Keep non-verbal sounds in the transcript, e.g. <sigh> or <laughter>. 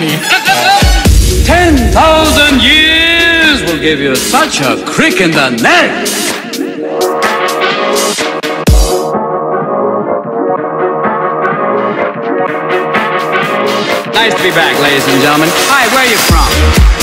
me. <laughs> 10,000 years will give you such a crick in the neck. Nice to be back, ladies and gentlemen. Hi, where are you from?